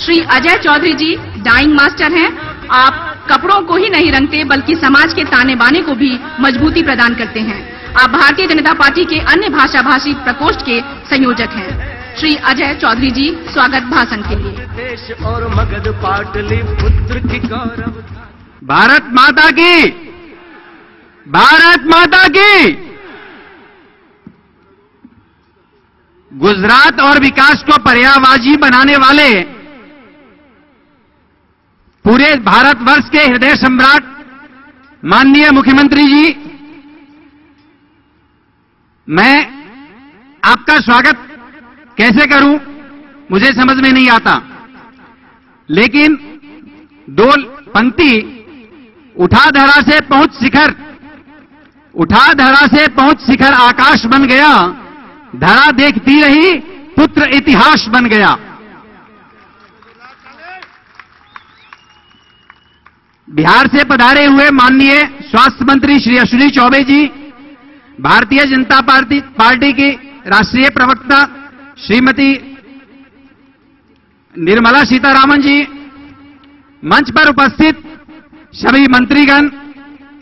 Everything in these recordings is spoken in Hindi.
श्री अजय चौधरी जी डाइंग मास्टर हैं। आप कपड़ों को ही नहीं रंगते, बल्कि समाज के ताने बाने को भी मजबूती प्रदान करते हैं। आप भारतीय जनता पार्टी के अन्य भाषा भाषी प्रकोष्ठ के संयोजक हैं। श्री अजय चौधरी जी, स्वागत भाषण के लिए। गौरव भारत माता की, भारत माता की। गुजरात और विकास को पर्यावाजी बनाने वाले पूरे भारतवर्ष के हृदय सम्राट माननीय मुख्यमंत्री जी, मैं आपका स्वागत कैसे करूँ मुझे समझ में नहीं आता। लेकिन दो पंक्ति उठा धरा से पहुँच शिखर, उठा धरा से पहुँच शिखर आकाश बन गया धरा देखती रही, पुत्र इतिहास बन गया। बिहार से पधारे हुए माननीय स्वास्थ्य मंत्री श्री अश्विनी चौबे जी, भारतीय जनता पार्टी पार्टी की राष्ट्रीय प्रवक्ता श्रीमती निर्मला सीतारामन जी, मंच पर उपस्थित सभी मंत्रीगण,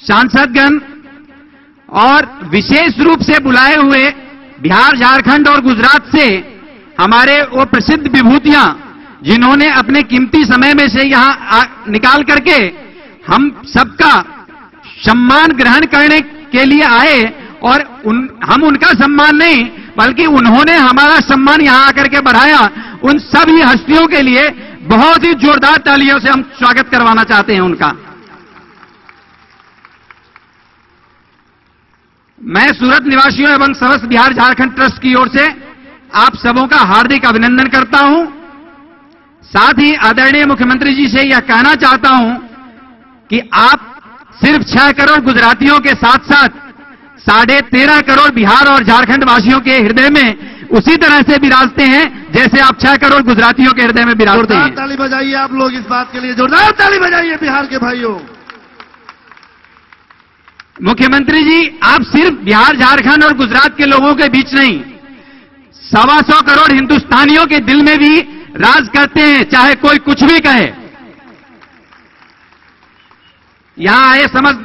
सांसदगण और विशेष रूप से बुलाए हुए बिहार, झारखंड और गुजरात से हमारे वो प्रसिद्ध विभूतियाँ, जिन्होंने अपने कीमती समय में से यहाँ निकाल करके हम सबका सम्मान ग्रहण करने के लिए आए और उन, हम उनका सम्मान नहीं बल्कि उन्होंने हमारा सम्मान यहाँ आकर के बढ़ाया। उन सभी हस्तियों के लिए बहुत ही जोरदार तालियों से हम स्वागत करवाना चाहते हैं उनका। मैं सूरत निवासियों एवं समस्त बिहार झारखंड ट्रस्ट की ओर से आप सबों का हार्दिक अभिनंदन करता हूँ। साथ ही आदरणीय मुख्यमंत्री जी से यह कहना चाहता हूँ कि आप सिर्फ़ छह करोड़ गुजरातियों के साथ साथ साढ़े तेरह करोड़ बिहार और झारखंड वासियों के हृदय में उसी तरह से विराजते हैं जैसे आप छह करोड़ गुजरातियों के हृदय में विराजते जोरदार हैं। ताली बजाइए आप लोग इस बात के लिए जोरदार ताली बजाइए बिहार के भाइयों। मुख्यमंत्री जी आप सिर्फ़ बिहार झारखंड और गुजरात के लोगों के बीच नहीं सवा सौ करोड़ हिंदुस्तानियों के दिल में भी राज करते हैं चाहे कोई कुछ भी कहे। यहाँ आए समस्त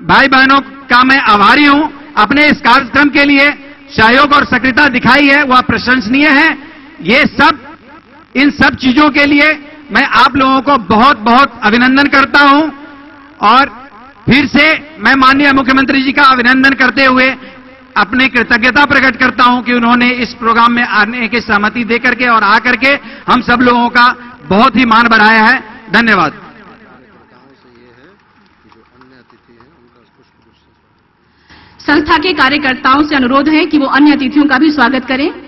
भाई बहनों का मैं आभारी हूँ। अपने इस कार्यक्रम के लिए सहयोग और सक्रियता दिखाई है, वह प्रशंसनीय है। ये सब, इन सब चीज़ों के लिए मैं आप लोगों को बहुत बहुत अभिनंदन करता हूँ। और फिर से मैं माननीय मुख्यमंत्री जी का अभिनंदन करते हुए अपनी कृतज्ञता प्रकट करता हूँ कि उन्होंने इस प्रोग्राम में आने की सहमति देकर के और आकर के हम सब लोगों का बहुत ही मान बढ़ाया है। धन्यवाद। संस्था के कार्यकर्ताओं से अनुरोध है कि वो अन्य अतिथियों का भी स्वागत करें।